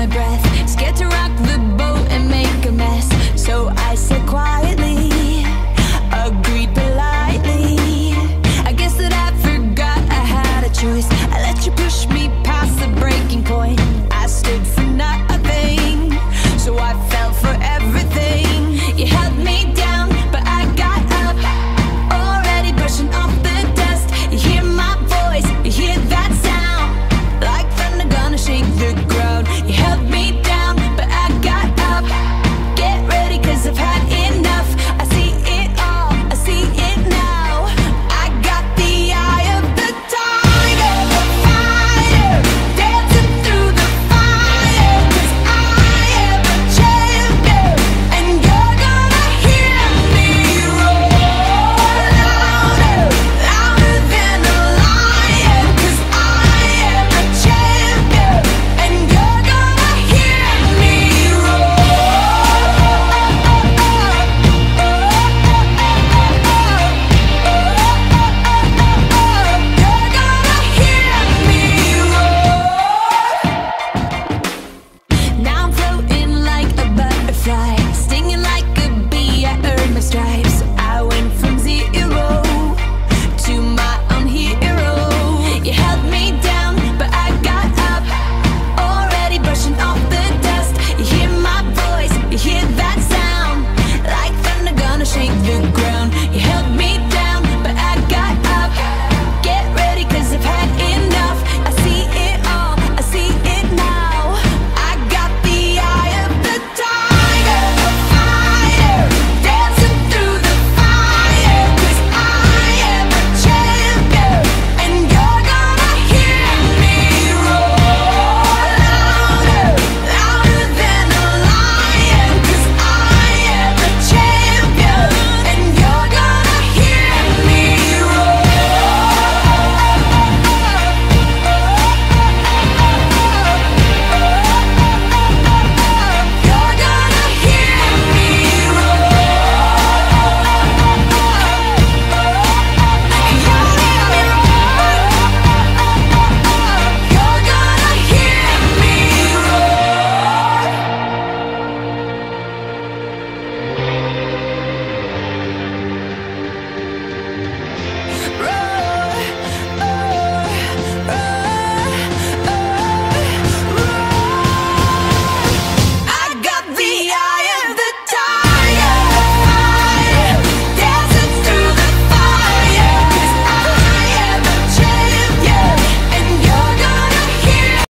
my breath, scared to rock the